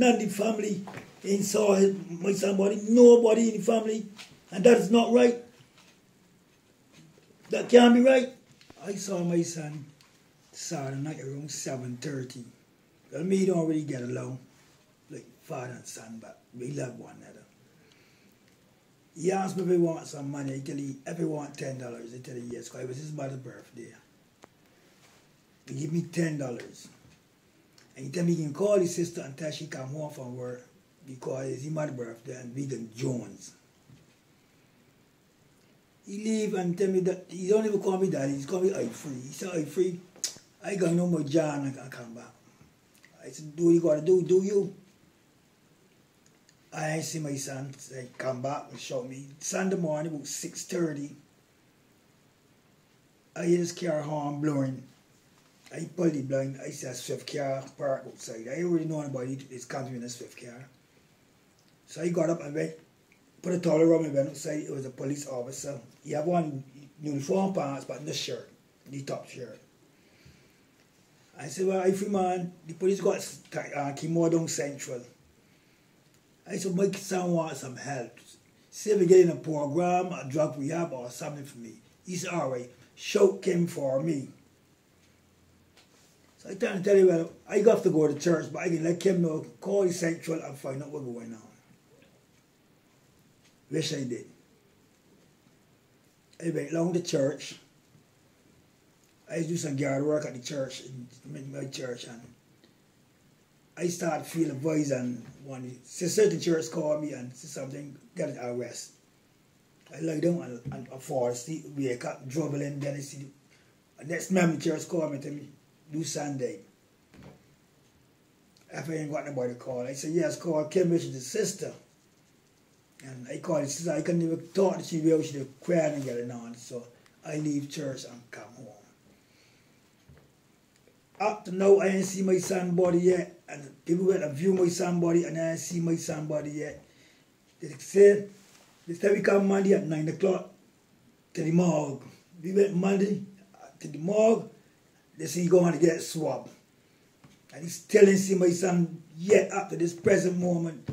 none of the family saw his, my son nobody in the family, and that is not right. That can't be right. I saw my son Saturday night around 7.30. Well, me don't really get along like father and son, but we love one another. He asked me if he want some money. I tell him if he want ten dollars. I tell him yes, because it was his mother's birthday. He give me ten dollars. And he he can call his sister until she come home from work because it's his mother's birthday and Vegan Jones. He leave and tell me that he don't even call me daddy, he's call me I free. He said I free. I got no more John I can come back. I said, do what you gotta do, do you? I see my son say, come back and show me. Sunday morning about 6.30, I hear his car horn blowing. I the blind, I see a swift car parked outside. I already know anybody is coming in a swift car. So I got up and went, put a towel around me, went outside. It was a police officer. He had one uniform pants, but no shirt, the top shirt. I said, well, if man, the police got uh, Kimodong Central. I said, my son wants some help. See if we get in a program, a drug rehab or something for me. He said, all right, shout came for me. So I trying to tell you, well, I got to go to church, but I can let him know, call the central and find out what's going on. Which I did. I went along to church. I used to do some guard work at the church, in my church, and I started feeling a voice and one certain church called me and said something, get arrest. I lie down and, and I fall asleep, wake up, dribbling, then I see the next man the church called me to me, do Sunday. After I ain't got nobody to call, I said, yes, call Kim Richards' sister. And I called his sister, I couldn't even talk to she she was crying and getting on. So I leave church and come home. Up to now, I ain't see my son body yet. And people went and view my son body and I ain't see my son body yet. They said, they said we come Monday at 9 o'clock to the morgue. We went Monday to the morgue. They say you going to get swab. And he's telling my son yet up to this present moment.